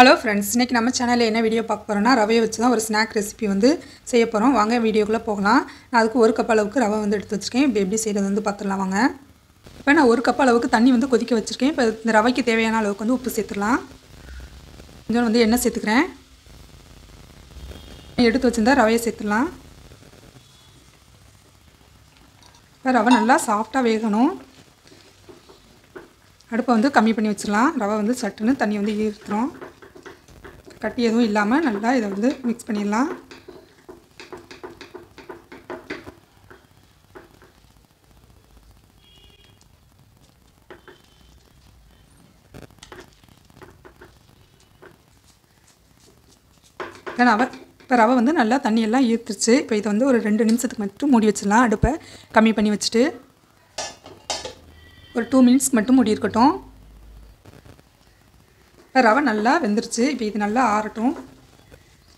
Hello friends இன்றைக்கி நம்ம சேனலில் என்ன வீடியோ பார்க்க போகிறோன்னா ரவையை வச்சு தான் ஒரு ஸ்நாக் ரெசிபி வந்து செய்ய போகிறோம் வாங்க வீடியோக்குள்ளே போகலாம். நான் அதுக்கு ஒரு கப் அளவுக்கு ரவை வந்து எடுத்து வச்சுருக்கேன். இப்போ எப்படி செய்கிறது வந்து பார்த்துடலாம் வாங்க. இப்போ நான் ஒரு கப் அளவுக்கு தண்ணி வந்து கொதிக்க வச்சுருக்கேன். இப்போ இந்த ரவைக்கு தேவையான அளவுக்கு வந்து உப்பு சேர்த்துடலாம். கொஞ்சம் வந்து எண்ணெய் சேர்த்துக்கிறேன். எடுத்து வச்சுருந்தா ரவையை சேர்த்துடலாம். இப்போ ரவை நல்லா சாஃப்டாக வேகணும். அடுப்பை வந்து கம்மி பண்ணி வச்சிடலாம். ரவை வந்து சட்டுன்னு தண்ணி வந்து ஈர்த்துரும். கட்டி எதுவும் இல்லாமல் நல்லா இதை வந்து மிக்ஸ் பண்ணிடலாம். இப்போ ரவை இப்போ ரவை வந்து நல்லா தண்ணியெல்லாம் ஈர்த்துருச்சு. இப்போ இதை வந்து ஒரு ரெண்டு நிமிஷத்துக்கு மட்டும் மூடி வச்சிடலாம். அடுப்பை கம்மி பண்ணி வச்சுட்டு ஒரு டூ மினிட்ஸ் மட்டும் மூடி இருக்கட்டும். இப்போ ரவை நல்லா வெந்துருச்சு. இப்போ இது நல்லா ஆறட்டும்.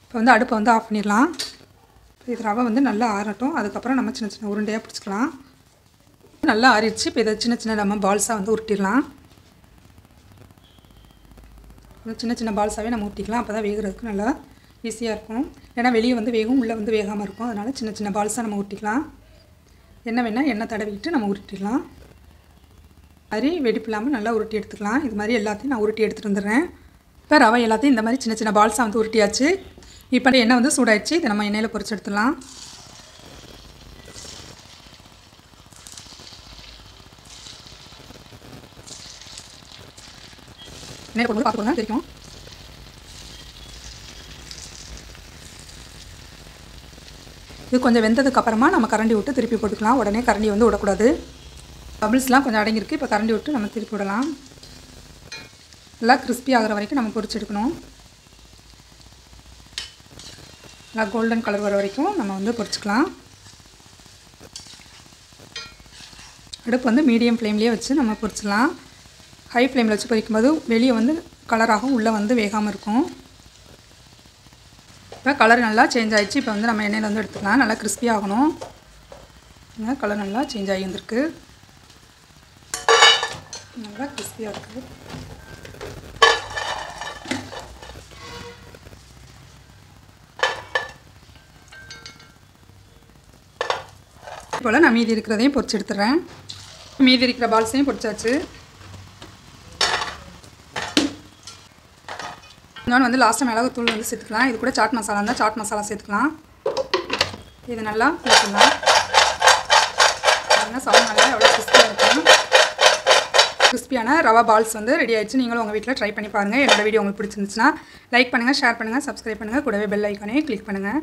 இப்போ வந்து அடுப்பை வந்து ஆஃப் பண்ணிடலாம். இது ரவை வந்து நல்லா ஆறட்டும். அதுக்கப்புறம் நம்ம சின்ன சின்ன உருண்டையாக பிடிச்சிக்கலாம். நல்லா ஆறிடுச்சு. இப்போ இதை சின்ன சின்ன நம்ம பால்ஸாக வந்து உருட்டிடலாம். சின்ன சின்ன பால்ஸாகவே நம்ம ஊற்றிக்கலாம் அப்போ தான் வேகிறதுக்கு நல்லா ஈஸியாக இருக்கும். ஏன்னா வெளியே வந்து வேகும் உள்ளே வந்து வேகாமல் இருக்கும். அதனால் சின்ன சின்ன பால்ஸாக நம்ம ஊற்றிக்கலாம் என்ன வேணால் எண்ணெய் தடவிக்கிட்டு நம்ம உருட்டிடலாம். மாதிரி வெடிப்பு இல்லாமல் நல்லா உருட்டி எடுத்துக்கலாம். இது மாதிரி எல்லாத்தையும் நான் உருட்டி எடுத்துகிட்டு வந்துடுறேன். இப்போ ரவை எல்லாத்தையும் இந்த மாதிரி சின்ன சின்ன பால்ஸாக வந்து உருட்டியாச்சு. இப்போ எண்ணெய் வந்து சூடாயிடுச்சு. இதை நம்ம எண்ணெயில் பொறிச்சு எடுத்துடலாம். எண்ணெய் போடும்போது பார்த்துக்கோங்க தெரியும். இது கொஞ்சம் வெந்ததுக்கு அப்புறமா நம்ம கரண்டி விட்டு திருப்பி போட்டுக்கலாம். உடனே கரண்டி வந்து விடக்கூடாது. பபிள்ஸ்லாம் கொஞ்சம் அடங்கியிருக்கு. இப்போ கரண்டி விட்டு நம்ம திருப்பி விடலாம். நல்லா கிறிஸ்பி ஆகிற வரைக்கும் நம்ம பொரிச்செடுக்கணும் நல்லா கோல்டன் கலர் வர வரைக்கும் நம்ம வந்து பொறிச்சிக்கலாம் அடுப்பு வந்து மீடியம் ஃப்ளேம்லேயே வச்சு நம்ம பொரிச்சிடலாம் ஹை ஃப்ளேமில் வச்சு பொரிக்கும்போது வெளியே வந்து கலராகும் உள்ளே வந்து வேகாமல் இருக்கும். இப்போ கலர் நல்லா சேஞ்ச் ஆகிடுச்சு இப்போ வந்து நம்ம எண்ணெயில் வந்து எடுத்துக்கலாம். நல்லா கிறிஸ்பி ஆகணும். கலர் நல்லா சேஞ்ச் ஆகி வந்திருக்கு. நல்லா கிறிஸ்பியாக இருக்குது போல் நான் மீதி இருக்கிறதையும் பொரிச்சு எடுத்துடுறேன் மீதி இருக்கிற பால்ஸையும் பொரிச்சாச்சு இன்னொன்று வந்து லாஸ்ட்டாக மிளகுத்தூள் வந்து சேர்த்துக்கலாம். இது கூட சாட் மசாலா இருந்தால் சாட் மசாலா சேர்த்துக்கலாம். இது நல்லா சேர்த்துக்கலாம். சவுண்ட் நல்லா எவ்வளோ கிறிஸ்பியாக இருக்கும். கிறிஸ்பியான ரவா பால்ஸ் வந்து ரெடி ஆயிடுச்சு. நீங்களும் உங்கள் வீட்டில் ட்ரை பண்ணி பாருங்கள் என்னோடய வீடியோ உங்களுக்கு பிடிச்சிருந்துச்சுன்னா லைக் பண்ணுங்கள் ஷேர் பண்ணுங்கள் சப்ஸ்கிரைப் பண்ணுங்கள் கூடவே பெல் ஐக்கானே கிளிக் பண்ணுங்கள்